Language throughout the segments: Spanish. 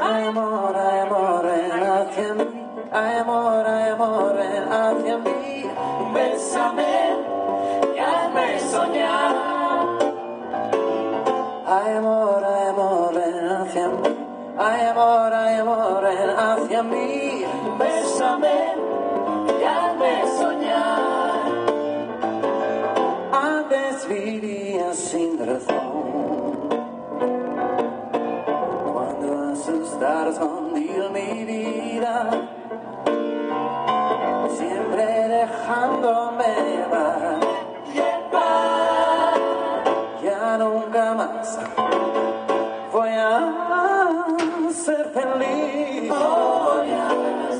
Hay amor, hay amor, hacia mí. Hay amor, hay amor, hacia mí. Bésame y hazme soñar. Hay amor, hay amor, hacia mí. Hay amor, hay amor, hacia mí. Bésame y hazme soñar. Antes vivía sin razón. Escondido mi vida. Siempre dejándome llevar. Ya nunca más voy a ser feliz. Voy a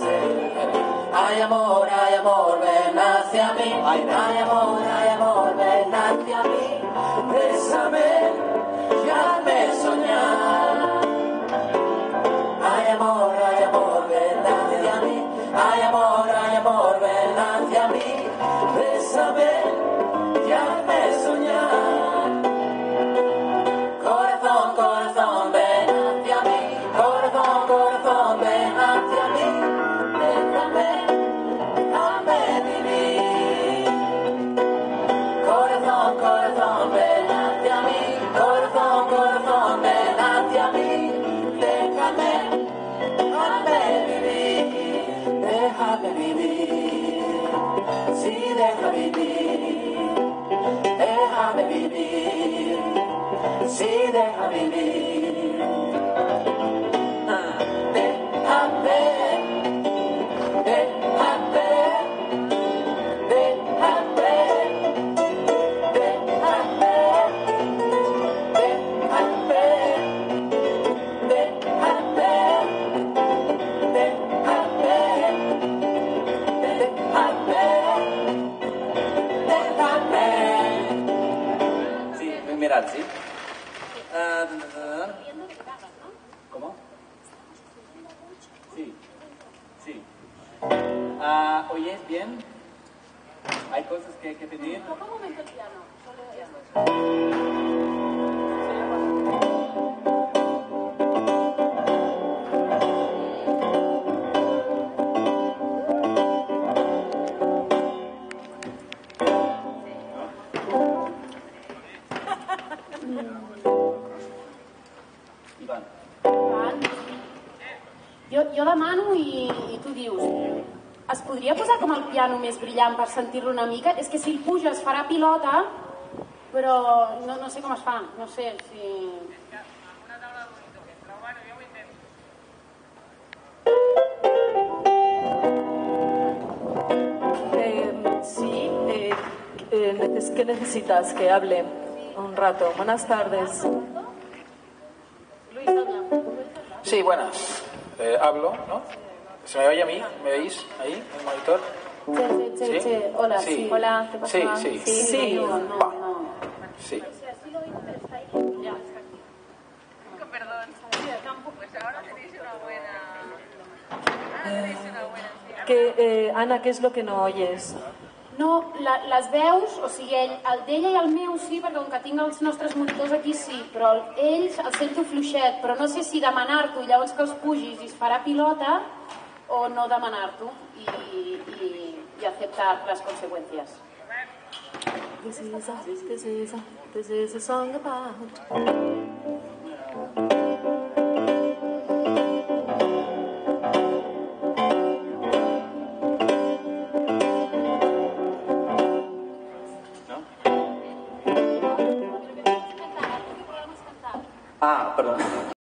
ser feliz. Hay amor, hay amor, ven hacia mí. Hay amor, hay amor, ven hacia mí. Elizabeth. déjame vivir, déjame vivir, sí, déjame vivir. Mirad, sí. Ah. ¿Cómo? Sí, sí. Ah, ¿Oyes bien? ¿Hay cosas que, que pedir? Toca un momento el piano. Solo Ivan. Jo, jo demano i, i tu dius es podria posar com el piano més brillant per sentir-lo una mica? És que si el puja es farà pilota, però no, no sé com es fa, no sé si... Eh, sí, eh, eh, neces- ¿qué necesitas? Que hable un rato. Buenas tardes. Luis, habla. Sí, buenas. Eh, hablo, ¿no? ¿Se me oye a mí? ¿Me veis ahí, en el monitor? Che, che, che, ¿Sí? che. Hola, Sí. sí. Hola, ¿qué pasa? Sí, sí. Sí, Sí. no, no, Va. no. Sí. Ya. Perdón. Pues ahora tenéis una buena. Ahora tenéis una buena. ¿Qué, eh, Ana, ¿qué es lo que no oyes? No, la, les veus, o sigui, ell, el d'ella i el meu sí, perquè com que tinc els nostres monitors aquí sí, però el, ells el sento fluixet, però no sé si demanar-t'ho i llavors que els pugis i es farà pilota o no demanar-t'ho i, i, i acceptar les conseqüències. This is a, this is a, this is a song about.